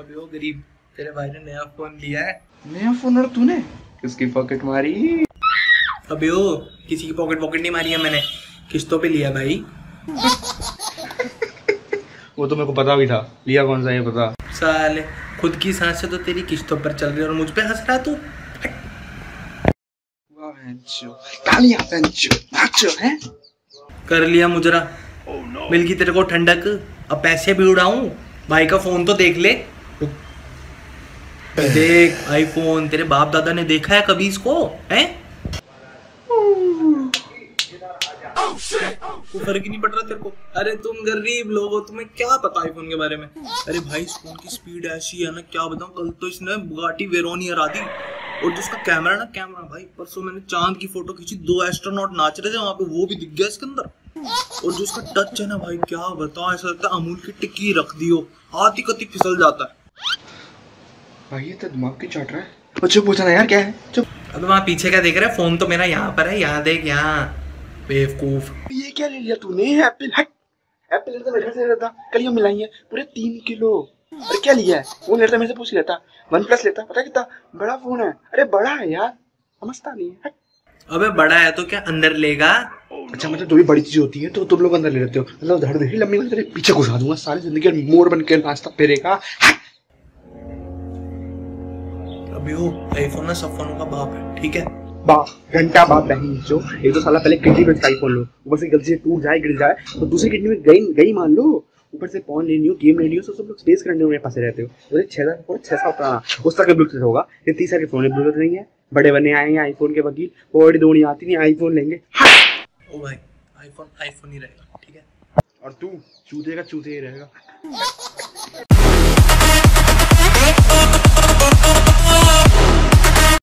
गरीब तेरे भाई ने नया फ़ोन लिया है। नया फ़ोन और तूने? किसकी पॉकेट मारी? अबे ओ किसी की पॉकेट पॉकेट नहीं मारी है मैंने। किस्तों पे लिया भाई। वो तो मेरे को पता भी था। लिया कौन सा ये पता। साले खुद की सांस से तो तेरी किस्तों पर चल रही है और मुझ पे हंस रहा तू। हैं? कर लिया मुजरा। मिल गई तेरे को ठंडक। अब पैसे भी उड़ाऊं। भाई का फ़ोन तो देख ले। देख आईफोन तेरे बाप दादा ने देखा है कभी इसको? हैं? को फ़र्क ही नहीं पड़ रहा तेरे को? अरे तुम गरीब लोग हो, तुम्हें क्या पता आईफोन के बारे में? अरे भाई फ़ोन की स्पीड ऐसी है ना, क्या बताऊँ? कल तो इसने बुगाटी वेरोनी हरा दी। और जो उसका कैमरा ना कैमरा भाई, परसों मैंने चाँद की फ़ोटो खींची, दो एस्ट्रोनॉट नाच रहे थे वहाँ पे, वो भी दिख गया इसके अंदर। और जो उसका टच है ना, भाई, क्या बताओ ऐसा लगता है अमूल की टिक्की रख दियो हाथ ही कति फिसल जाता है। भाई ये तो दिमाग की चाट रहा है। वो चुप पूछना यार क्या है? चुप। अब वहाँ पीछे क्या देख रहा है? फ़ोन तो मेरा यहाँ पर है यहाँ देख यहाँ। बेवकूफ़। ये क्या ले लिया तूने? एप्पल हट। एप्पल तो मेरे से लेता कल ये मिलाई है पूरे तीन किलो। अरे क्या लिया है? वो लेता मेरे से पूछ लेता। वन प्लस लेता पता कितना? बड़ा फ़ोन है। अरे बड़ा है यार समझता नहीं है। हट। अबे बड़ा है तो क्या अंदर लेगा? अच्छा मतलब जो भी बड़ी चीज़ होती है तो तुम लोग अंदर ले लेते हो। मतलब धड़ धड़ी लंबी तेरे पीछे घुसा दूँगा सारी ज़िंदगी मोर बन के नाचता फिरेगा। अभी वो आईफोन ना सब फोनों का बाप है ठीक है? बा घंटा बा बहन जो एक तो साला पहले किडनी में आईफोन लो। ऊपर से गलती से टूट जाए गिर जाए तो दूसरी किडनी में गई गई मान लो। ऊपर से फ़ोन लेनी हो गेम लेनी हो तो सब लोग स्पेस करने में फंसे रहते हो। तो छह हज़ार फ़ोन छह सौ पुराना। उस तरह का ब्लूटूथ होगा। ये तीस हज़ार के फ़ोन ब्लूटूथ नहीं है। बड़े बने आए हैं आईफोन के वकील कोई दौड़ी आती नहीं आईफोन लेंगे। ओ भाई आईफोन आईफोन ही रहेगा ठीक है? और तू चूते का चूते ही रहेगा।